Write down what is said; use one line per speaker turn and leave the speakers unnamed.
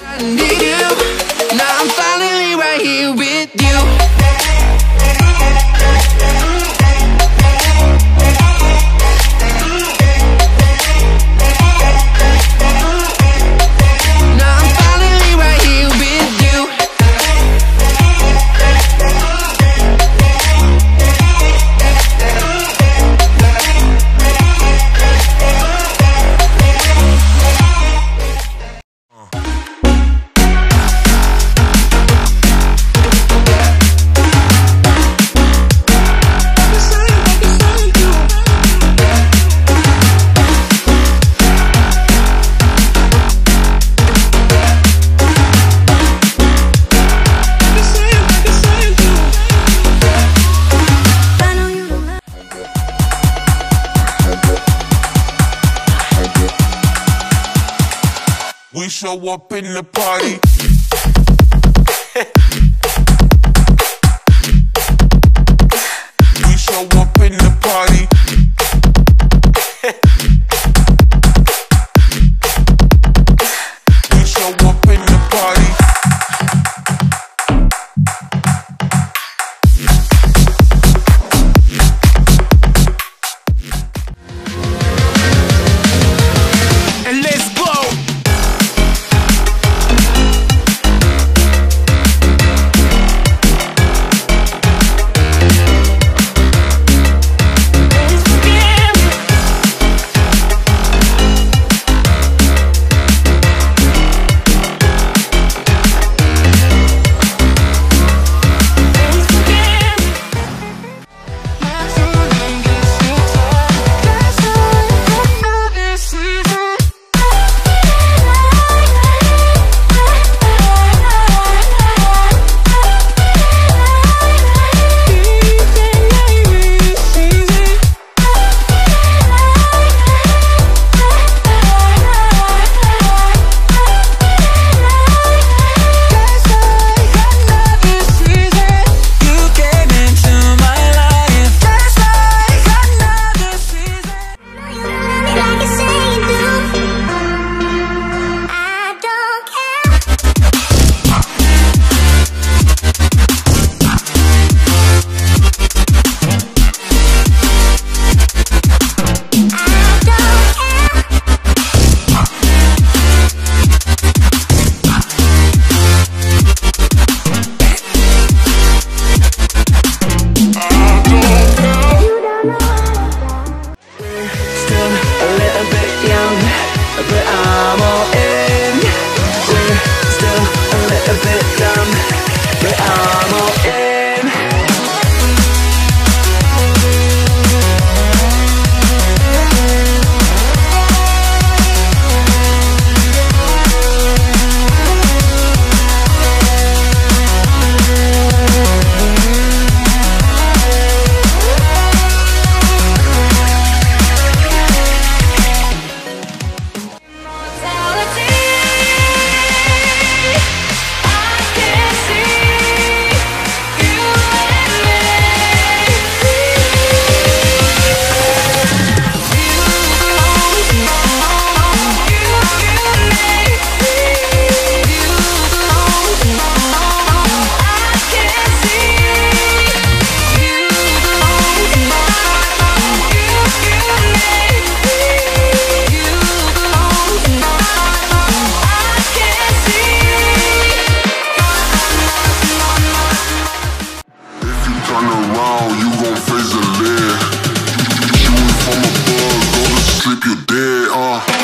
I need you.
Show up in the party. it all.